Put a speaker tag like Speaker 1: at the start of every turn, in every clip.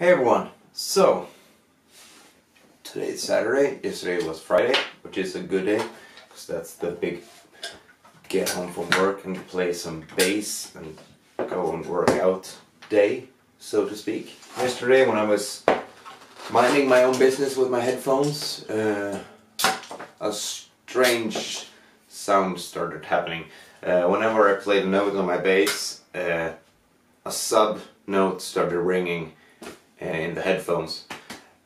Speaker 1: Hey everyone, so today's Saturday, yesterday was Friday, which is a good day because that's the big get home from work and play some bass and go and work out day, so to speak. Yesterday when I was minding my own business with my headphones, uh, a strange sound started happening. Uh, whenever I played a note on my bass, uh, a sub note started ringing in the headphones.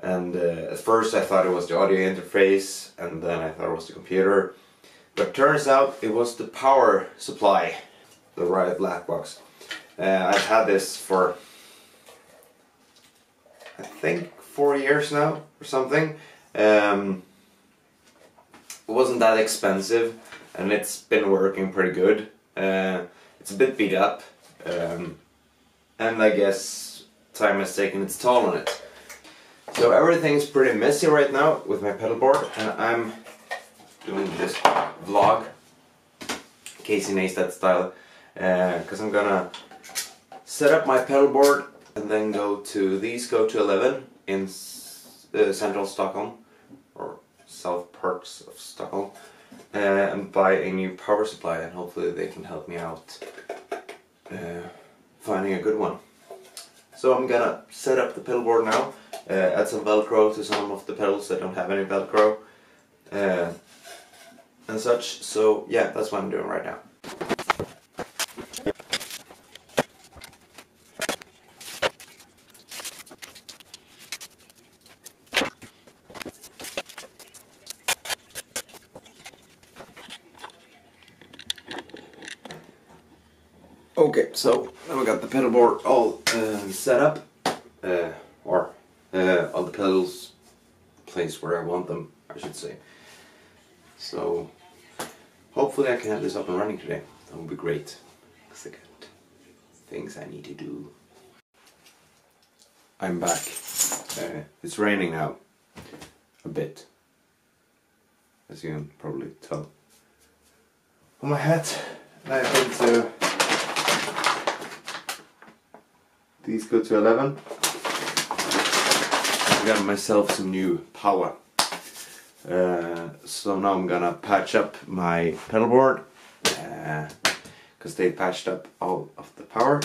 Speaker 1: And uh, at first I thought it was the audio interface, and then I thought it was the computer. But turns out it was the power supply, the Riot Black Box. Uh, I've had this for, I think, four years now or something. Um, it wasn't that expensive, and it's been working pretty good. Uh, it's a bit beat up, um, and I guess time has taken its toll on it. So everything's pretty messy right now with my pedal board, and I'm doing this vlog, Casey Neistat style, because uh, I'm gonna set up my pedal board and then go to these Go to 11 in uh, central Stockholm, or south parts of Stockholm, uh, and buy a new power supply, and hopefully they can help me out uh, finding a good one. So I'm gonna set up the pedal board now, uh, add some velcro to some of the pedals that don't have any velcro, uh, and such. So yeah, that's what I'm doing right now. Okay, so now we got the pedal board all uh, set up, uh, or uh, all the pedals placed where I want them, I should say. So hopefully I can have this up and running today. That would be great, because I got things I need to do. I'm back. Uh, it's raining now, a bit, as you can probably tell. On my hat, I have to these go to 11. I got myself some new power. Uh, so now I'm gonna patch up my pedal board because uh, they patched up all of the power.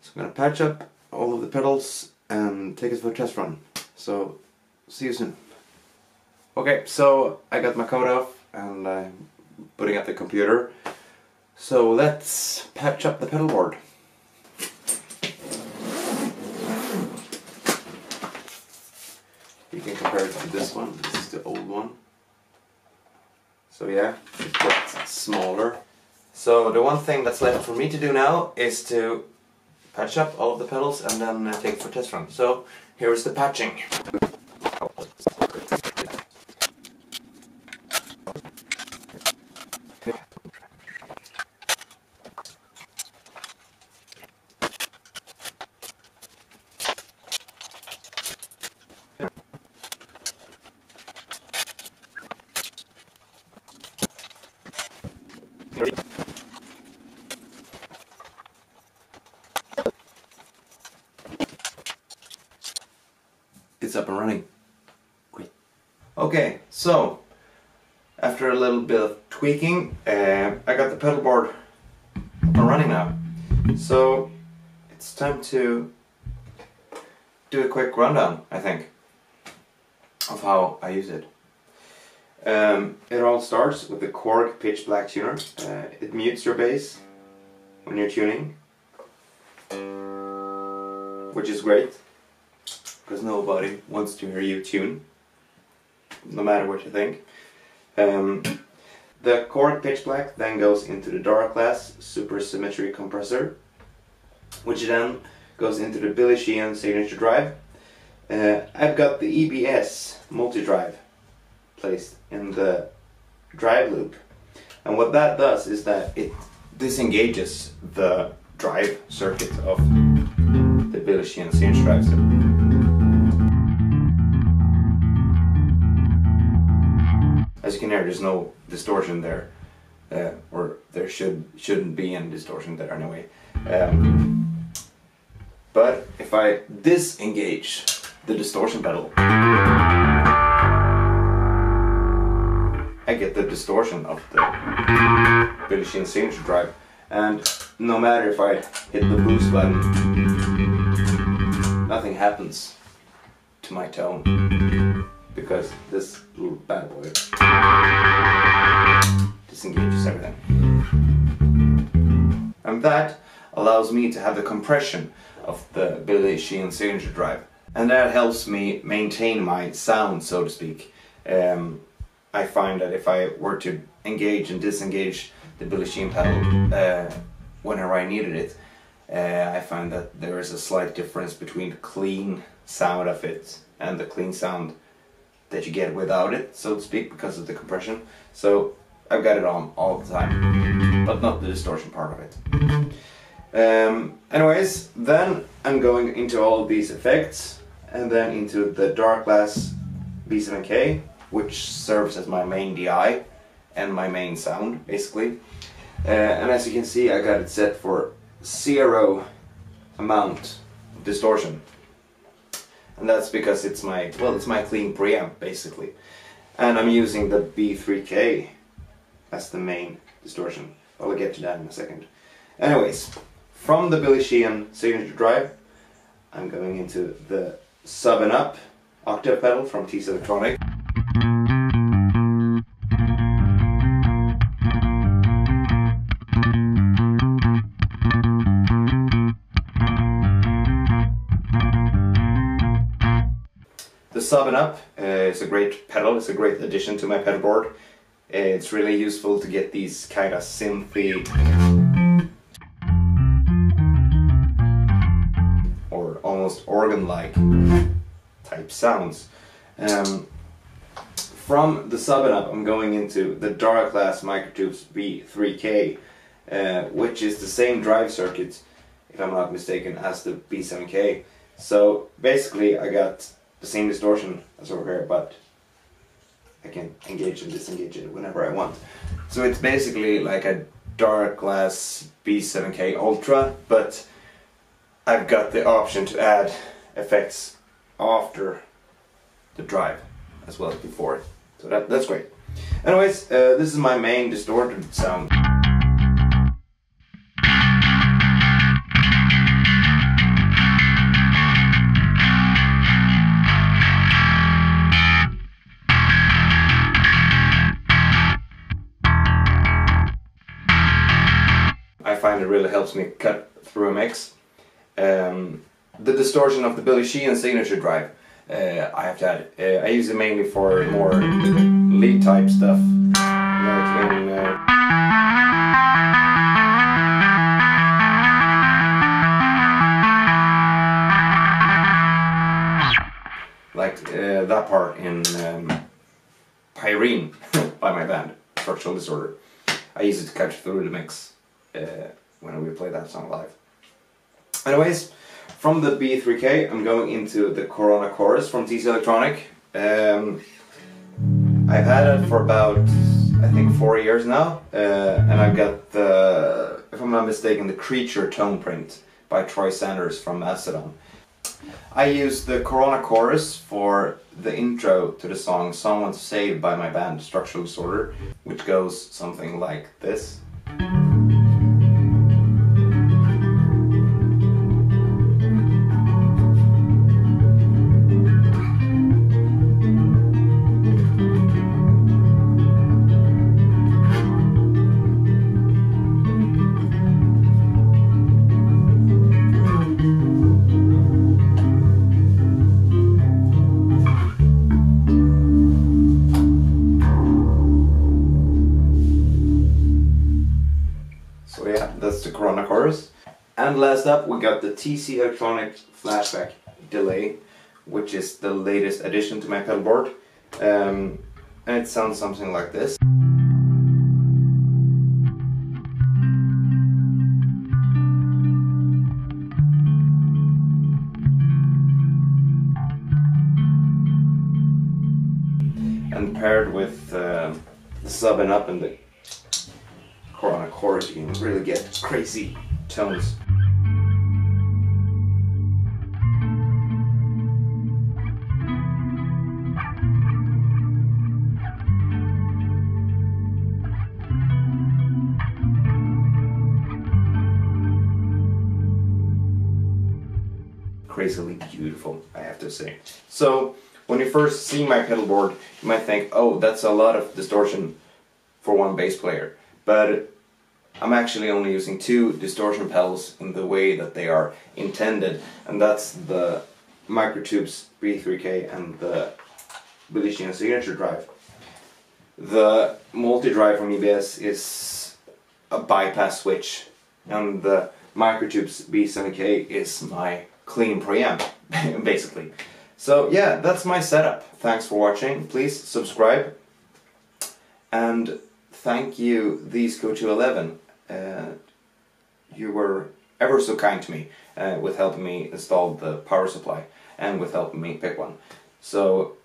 Speaker 1: So I'm gonna patch up all of the pedals and take it for a test run. So see you soon. Okay, so I got my coat off and I'm putting up the computer. So let's patch up the pedal board. You can compare it to this one. This is the old one. So yeah, it's smaller. So the one thing that's left for me to do now is to patch up all of the pedals and then uh, take for test run. So here is the patching. It's up and running. Great. Okay, so after a little bit of tweaking, uh, I got the pedal board up and running now. So it's time to do a quick rundown, I think, of how I use it. Um, it all starts with the Korg Pitchblack tuner. Uh, it mutes your bass when you're tuning, which is great because nobody wants to hear you tune, no matter what you think. Um, the Korg Pitchblack then goes into the Darkglass Super Symmetry Compressor, which then goes into the Billy Sheehan Signature Drive. Uh, I've got the EBS multi-drive placed in the drive loop. And what that does is that it disengages the drive circuit of the Sheehan Signature Drive. As you can hear, there's no distortion there, uh, or there should shouldn't be any distortion there anyway. Um, But if I disengage the distortion pedal, I get the distortion of the Billy Sheehan signature drive. And no matter if I hit the boost button, nothing happens to my tone because this little bad boy disengages everything. And that allows me to have the compression of the Billy Sheehan signature drive. And that helps me maintain my sound, so to speak. Um, I find that if I were to engage and disengage the Sheehan pedal uh, whenever I needed it, uh, I find that there is a slight difference between the clean sound of it and the clean sound that you get without it, so to speak, because of the compression. So I've got it on all the time, but not the distortion part of it. Um, anyways, then I'm going into all these effects and then into the Darkglass B7K, which serves as my main DI and my main sound, basically. Uh, and as you can see, I got it set for zero amount distortion. And that's because it's my, well, it's my clean preamp, basically. And I'm using the B3K as the main distortion. I'll get to that in a second. Anyways, from the Billy Sheehan signature drive, I'm going into the sub and up octave pedal from TC Electronic. Sub and up uh, is a great pedal, it's a great addition to my pedal board. It's really useful to get these kind of synthy or almost organ-like type sounds. Um, from the sub and up I'm going into the Darkglass Microtubes B3K uh, which is the same drive circuit if I'm not mistaken as the B7K. So basically I got the same distortion as over here but I can engage and disengage it whenever I want. So it's basically like a Darkglass B7K Ultra, but I've got the option to add effects after the drive as well as before it. So that, that's great. Anyways, uh, this is my main distorted sound. Really helps me cut through a mix. Um, the distortion of the Billy Sheehan signature drive, uh, I have to add. Uh, I use it mainly for more lead type stuff. Like uh, uh, that part in um, Pyrene by my band, Structural Disorder. I use it to cut through the mix uh, when we play that song live. Anyways, from the B3K, I'm going into the Corona Chorus from TC Electronic. Um, I've had it for about, I think, four years now, uh, and I've got the, if I'm not mistaken, the Creature tone print by Troy Sanders from Mastodon. I used the Corona Chorus for the intro to the song Someone Saved by my band Structural Disorder, which goes something like this. Last up, we got the TC Electronic Flashback Delay, which is the latest addition to my pedal board. Um, and it sounds something like this. And paired with uh, the sub and up and the Corona chorus, you can really get crazy tones. So, when you first see my pedal board, you might think, oh, that's a lot of distortion for one bass player. But I'm actually only using two distortion pedals in the way that they are intended, and that's the Microtubes B3K and the Sheehan Signature Drive. The multi-drive from EBS is a bypass switch, and the Microtubes B7K is my clean preamp, basically. So yeah, that's my setup. Thanks for watching. Please subscribe. And thank you, these go to 11. Uh, you were ever so kind to me uh, with helping me install the power supply and with helping me pick one. So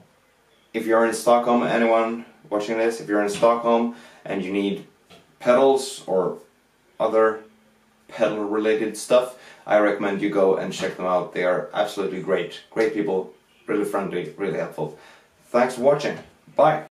Speaker 1: if you're in Stockholm, anyone watching this, if you're in Stockholm and you need pedals or other pedal related stuff, I recommend you go and check them out. They are absolutely great. Great people, really friendly, really helpful. Thanks for watching. Bye.